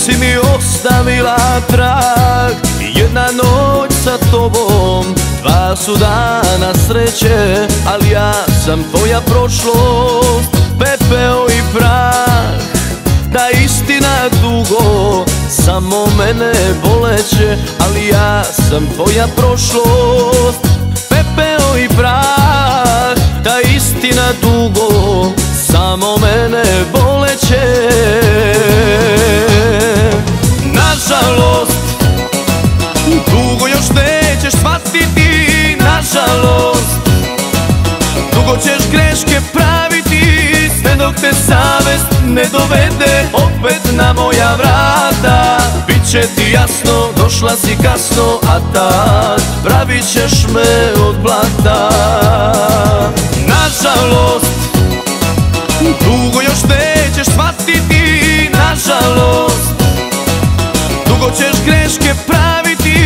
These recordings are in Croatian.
Si mi ostavila trag. Jedna noć sa tobom, su dana sreće Ali ja sam tvoja prošlost, pepeo i prah. Da istina dugo, samo mene boleće Ali ja sam tvoja prošlost, pepeo i prah. Da istina dugo, samo mene boleće greške praviti Sve dok te savest ne dovede opet na moja vrata. Biće ti jasno, došla si kasno, a tad pravit ćeš me od blata. Nažalost, Dugo još nećeš shvatiti, nažalost. Dugo ćeš greške praviti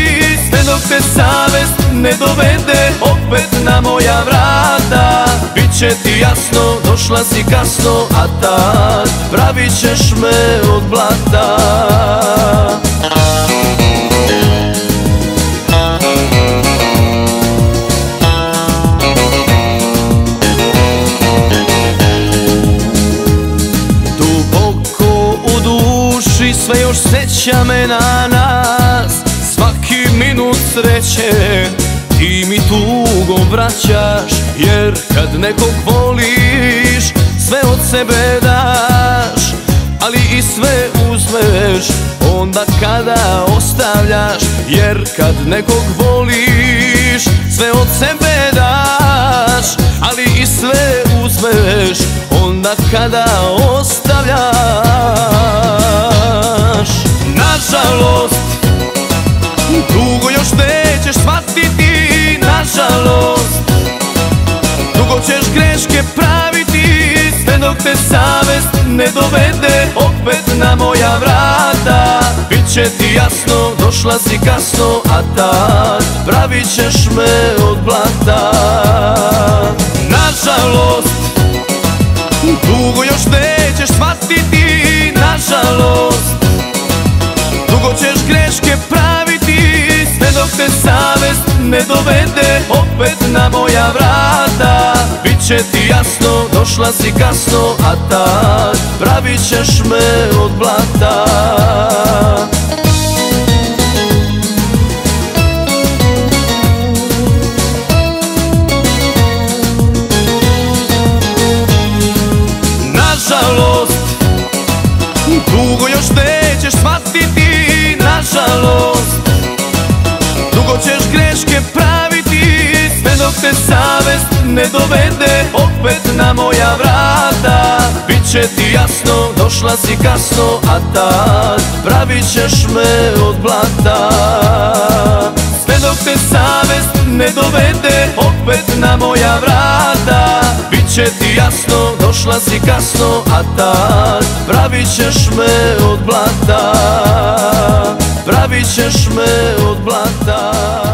Sve dok te savest ne dovede opet na moja vrata Biće ti jasno, došla si kasno, a tad Pravit ćeš me od blata. Duboko u duši sve još seća me na nas. Svaki minut sreće ti mi tugom vraćaš Jer kad nekog voliš sve od sebe daš Ali i sve uzmeš onda kada ostavljaš? Jer kad nekog voliš sve od sebe daš Ali i sve uzmeš onda kada ostavljaš greške praviti Sve dok te savest ne dovede opet na moja vrata. Biće ti jasno, došla si kasno, a tad Pravit ćeš me od blata. Nažalost, Dugo još nećeš shvatiti, nažalost Dugo ćeš greške praviti Sve dok te savest ne dovede vrata Biće ti jasno, došla si kasno, a tad Pravit ćeš me od blata. Nažalost, dugo još nećeš shvatiti Nažalost, dugo ćeš greške praviti Sve dok te savest ne dovede opet na moja vrata. Biće ti jasno, došla si kasno, a tad Pravit ćeš me od blata. Sve dok te savest ne dovede opet na moja vrata Biće ti jasno, došla si kasno, a tad Pravit ćeš me od blata. Pravit ćeš me od blata